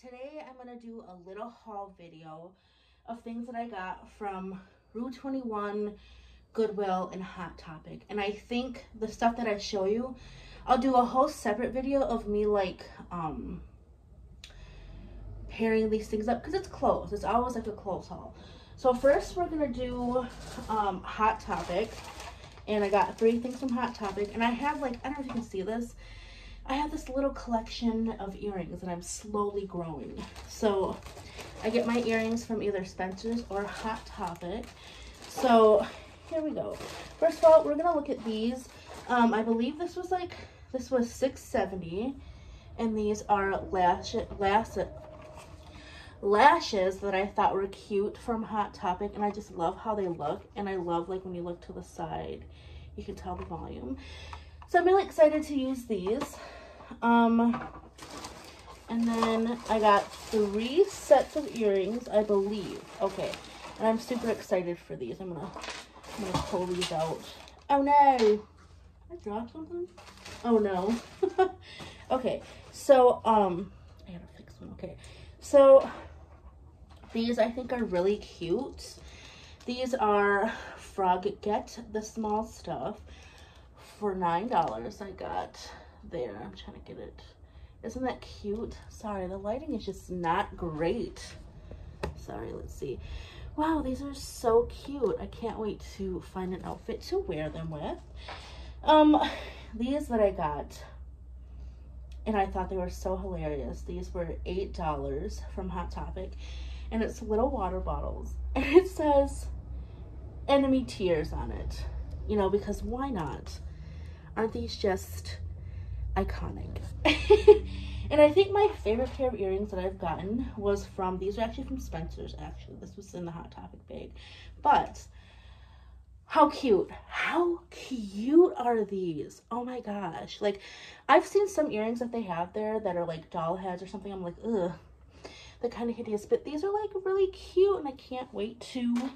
today I'm going to do a little haul video of things that I got from Rue 21, Goodwill, and Hot Topic. And I think the stuff that I show you, I'll do a whole separate video of me like, um, pairing these things up because it's clothes. It's always like a clothes haul. So first we're going to do um, Hot Topic. And I got three things from Hot Topic. And I have like, I don't know if you can see this. I have this little collection of earrings that I'm slowly growing. So I get my earrings from either Spencer's or Hot Topic. So here we go. First of all, we're gonna look at these. Um, I believe this was like, this was 670 and these are lash, lash, lashes that I thought were cute from Hot Topic and I just love how they look and I love like when you look to the side you can tell the volume so I'm really excited to use these um, and then I got three sets of earrings, I believe. Okay, and I'm super excited for these. I'm gonna, I'm gonna pull these out. Oh no, I dropped something. Oh no. okay, so um, I gotta fix one. Okay, so these I think are really cute. These are Frog Get the Small Stuff for $9. I got there. I'm trying to get it. Isn't that cute? Sorry, the lighting is just not great. Sorry, let's see. Wow, these are so cute. I can't wait to find an outfit to wear them with. Um, these that I got, and I thought they were so hilarious. These were $8 from Hot Topic, and it's little water bottles. And it says enemy tears on it, you know, because why not? Aren't these just iconic. and I think my favorite pair of earrings that I've gotten was from, these are actually from Spencer's, actually. This was in the Hot Topic bag. But, how cute. How cute are these? Oh my gosh. Like, I've seen some earrings that they have there that are like doll heads or something. I'm like, ugh. They're kind of hideous. But these are like really cute and I can't wait to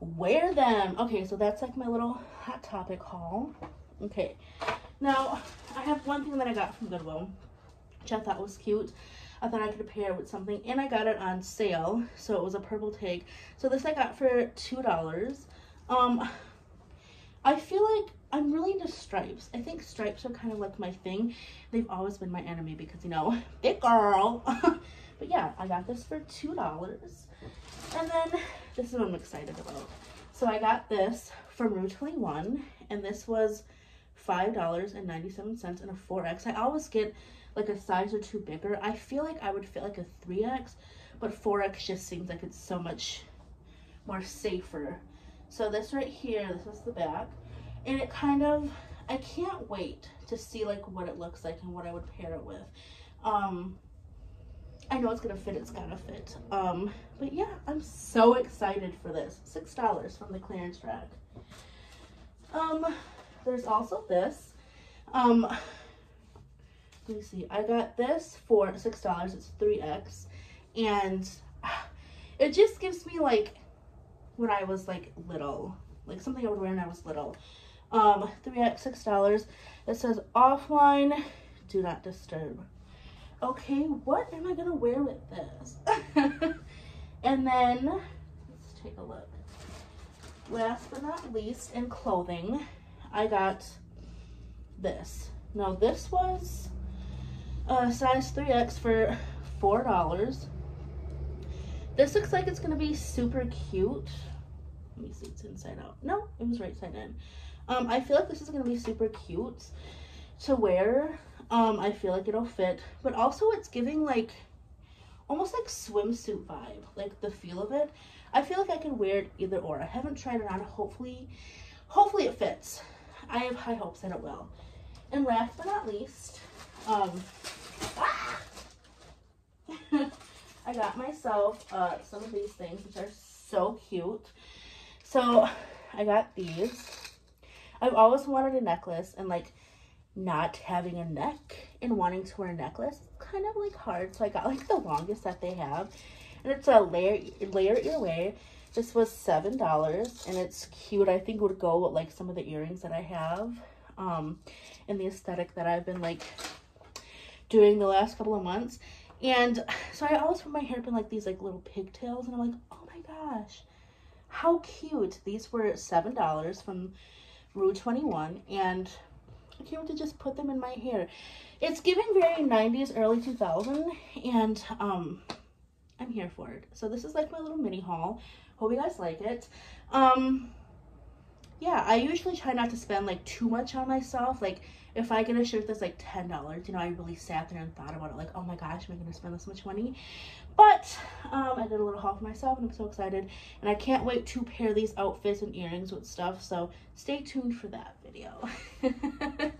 wear them. Okay, so that's like my little Hot Topic haul. Okay, now, I have one thing that I got from Goodwill, which I thought was cute. I thought I could pair it with something, and I got it on sale, so it was a purple tag. So this I got for $2. Um, I feel like I'm really into stripes. I think stripes are kind of like my thing. They've always been my enemy because, you know, big girl. but yeah, I got this for $2. And then, this is what I'm excited about. So I got this from Rue 21, and this was $5.97 and a 4X. I always get like a size or two bigger. I feel like I would fit like a 3X, but 4X just seems like it's so much more safer. So this right here, this is the back. And it kind of, I can't wait to see like what it looks like and what I would pair it with. Um, I know it's gonna fit, it's gotta fit. Um, but yeah, I'm so excited for this. $6 from the clearance rack. Um, there's also this. Um, let me see. I got this for $6. It's 3X. And it just gives me like when I was like little. Like something I would wear when I was little. Um, 3X, $6. It says offline, do not disturb. Okay, what am I going to wear with this? and then, let's take a look. Last but not least, in clothing, I got this. Now this was a size 3X for $4. This looks like it's going to be super cute. Let me see, it's inside out. No, it was right side in. Um, I feel like this is going to be super cute to wear. Um, I feel like it'll fit. But also it's giving like, almost like swimsuit vibe. Like the feel of it. I feel like I can wear it either or. I haven't tried it on. Hopefully, hopefully it fits. I have high hopes that it will. And last but not least, um, ah! I got myself uh, some of these things, which are so cute. So I got these. I've always wanted a necklace and like not having a neck and wanting to wear a necklace kind of like hard. So I got like the longest that they have. And it's a layer, layer earway. This was $7 and it's cute. I think would go with like some of the earrings that I have um, and the aesthetic that I've been like doing the last couple of months. And so I always put my hair up in like these like little pigtails and I'm like, oh my gosh, how cute. These were $7 from Rue 21 and I can't to just put them in my hair. It's giving very 90s, early 2000 and um, I'm here for it. So this is like my little mini haul. Hope you guys like it. Um, yeah, I usually try not to spend like too much on myself. Like if I get a shirt that's like $10, you know, I really sat there and thought about it like, oh my gosh, am I to spend this much money? But um, I did a little haul for myself and I'm so excited. And I can't wait to pair these outfits and earrings with stuff. So stay tuned for that video.